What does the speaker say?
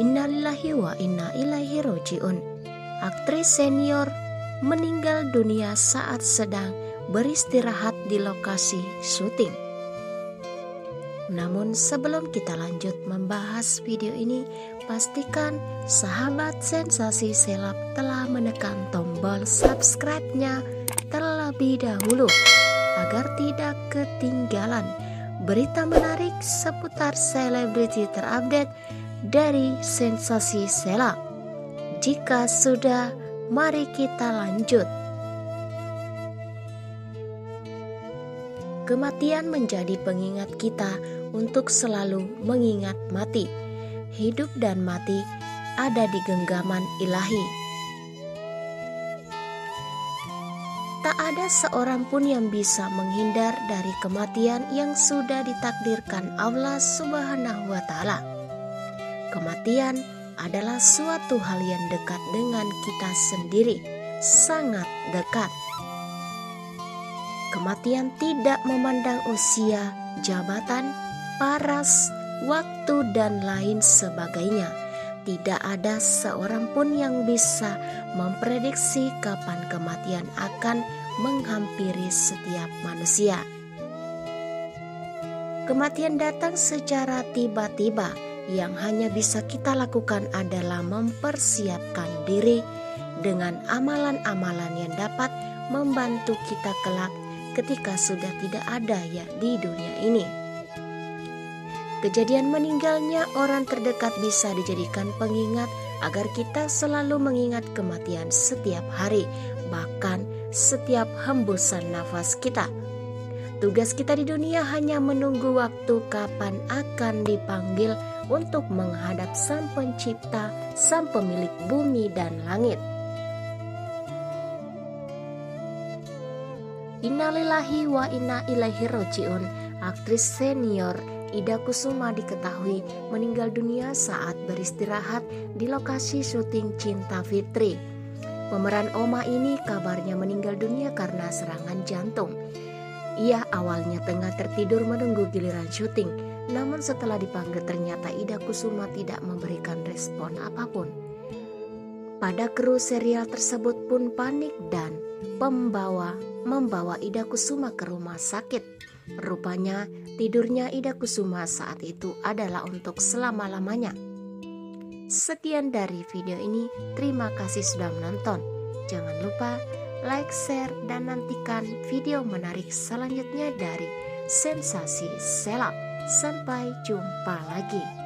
Innalillahi wa inna ilaihi rojiun. Aktris senior meninggal dunia saat sedang beristirahat di lokasi syuting. Namun sebelum kita lanjut membahas video ini, pastikan sahabat sensasi selap telah menekan tombol subscribe-nya terlebih dahulu agar tidak ketinggalan berita menarik seputar selebriti terupdate dari sensasi selap. Jika sudah, mari kita lanjut. Kematian menjadi pengingat kita untuk selalu mengingat mati. Hidup dan mati ada di genggaman ilahi. Tak ada seorang pun yang bisa menghindar dari kematian yang sudah ditakdirkan Allah Subhanahu wa Ta'ala. Kematian adalah suatu hal yang dekat dengan kita sendiri, sangat dekat. Kematian tidak memandang usia, jabatan, paras, waktu, dan lain sebagainya. Tidak ada seorang pun yang bisa memprediksi kapan kematian akan menghampiri setiap manusia. Kematian datang secara tiba-tiba. Yang hanya bisa kita lakukan adalah mempersiapkan diri dengan amalan-amalan yang dapat membantu kita kelak ketika sudah tidak ada ya di dunia ini. Kejadian meninggalnya orang terdekat bisa dijadikan pengingat agar kita selalu mengingat kematian setiap hari, bahkan setiap hembusan nafas kita. Tugas kita di dunia hanya menunggu waktu kapan akan dipanggil untuk menghadap Sang Pencipta, Sang Pemilik bumi dan langit. Innalillahi wa inna ilaihi rojiun. Aktris senior Ida Kusuma diketahui meninggal dunia saat beristirahat di lokasi syuting Cinta Fitri. Pemeran Oma ini kabarnya meninggal dunia karena serangan jantung. Ia awalnya tengah tertidur menunggu giliran syuting, namun setelah dipanggil ternyata Ida Kusuma tidak memberikan respon apa pun. Pada kru serial tersebut pun panik dan pembawa membawa Ida Kusuma ke rumah sakit. Rupanya tidurnya Ida Kusuma saat itu adalah untuk selama-lamanya. Sekian dari video ini, terima kasih sudah menonton. Jangan lupa like, share, dan nantikan video menarik selanjutnya dari Sensasi Selap. Sampai jumpa lagi.